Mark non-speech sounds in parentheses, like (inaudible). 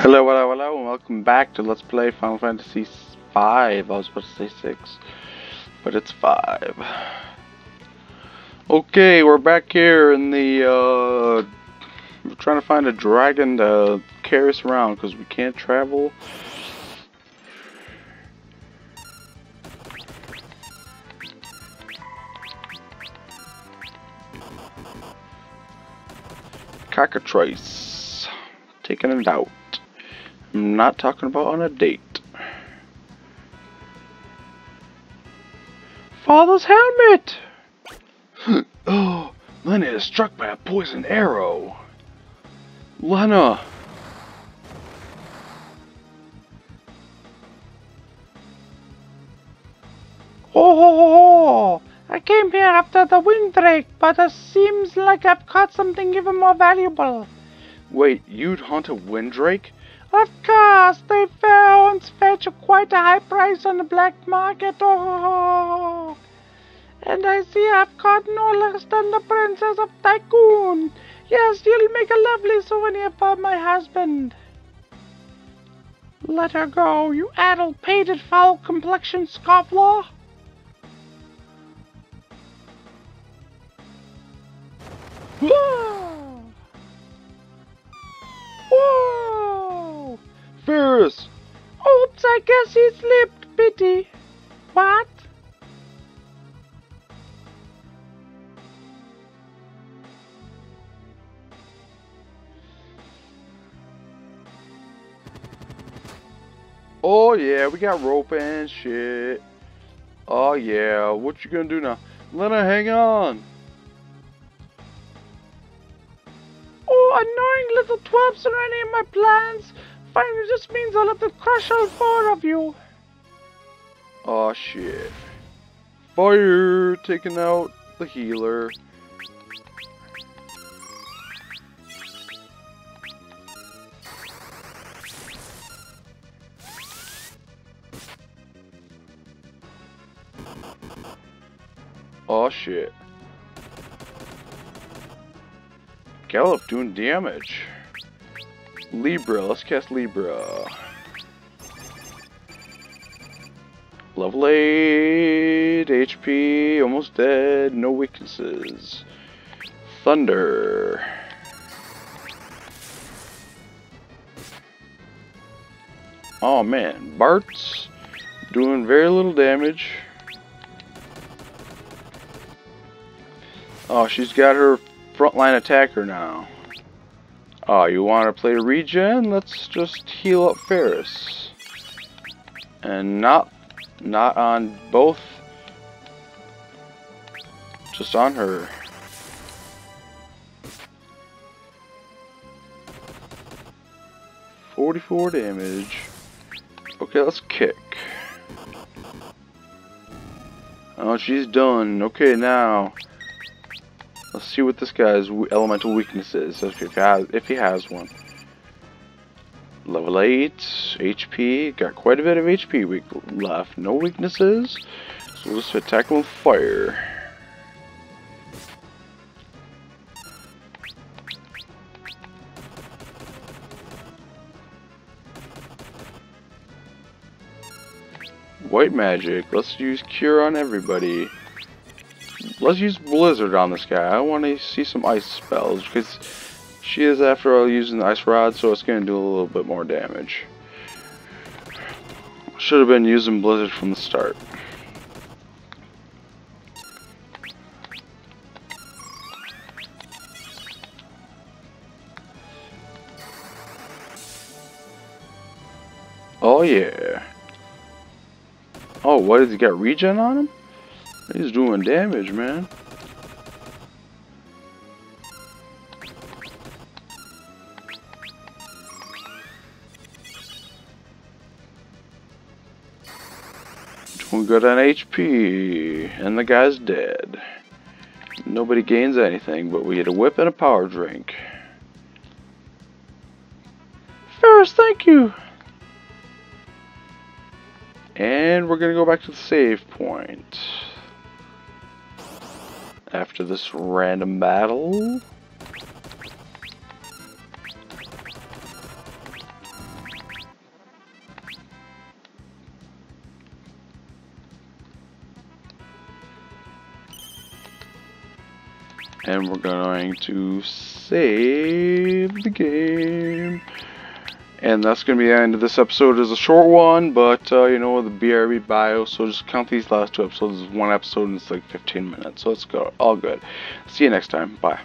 Hello, hello, hello, and welcome back to Let's Play Final Fantasy V. I was about to say 6, but it's 5. Okay, we're back here in the, uh, we're trying to find a dragon to carry us around, because we can't travel. Cockatrice. Taking it out. I'm not talking about on a date. Father's helmet! (gasps) oh, Lenna is struck by a poison arrow. Lenna! Oh, I came here after the Windrake, but it seems like I've caught something even more valuable. Wait, you'd hunt a Windrake? Of course, they found fetch quite a high price on the black market. Oh, and I see I've caught no less than the Princess of Tycoon. Yes, you'll make a lovely souvenir for my husband. Let her go, you addle-pated foul-complexioned scofflaw. Whoa! Oops, I guess he slipped. Pity. What? Oh yeah, we got rope and shit. Oh yeah, what you gonna do now? Let her hang on! Oh, annoying little twerps are any of my plans. Finally, this means I'll have to crush all four of you. Oh shit. Fire! Taking out the healer. Oh shit. Galuf doing damage. Libra, let's cast Libra. Level 8, HP, almost dead, no weaknesses. Thunder. Oh man, Bartz doing very little damage. Oh, she's got her frontline attacker now. Oh, you want to play regen? Let's just heal up Faris. And not not on both. Just on her. Forty-four damage. Okay, let's kick. Oh, she's done. Okay, now let's see what this guy's elemental weakness is, if he has, if he has one. Level 8, HP, got quite a bit of HP weak left. No weaknesses, so we'll just attack him with fire. White magic, let's use cure on everybody. Let's use blizzard on this guy. I want to see some ice spells because she is, after all, using the ice rod, so it's going to do a little bit more damage. Should have been using Blizzard from the start. Oh yeah. Oh, what, did he got regen on him? He's doing damage, man. Doing good on HP, and the guy's dead. Nobody gains anything, but we get a whip and a power drink. Faris, thank you. And we're gonna go back to the save point after this random battle. And we're going to save the game. And that's going to be the end of this episode. It's a short one, but, uh, you know, the BRB bio, so just count these last two episodes as one episode and it's like 15 minutes. So go. All good. See you next time. Bye.